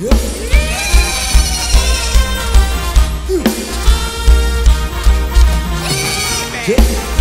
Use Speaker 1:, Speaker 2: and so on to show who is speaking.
Speaker 1: Yeah. yeah.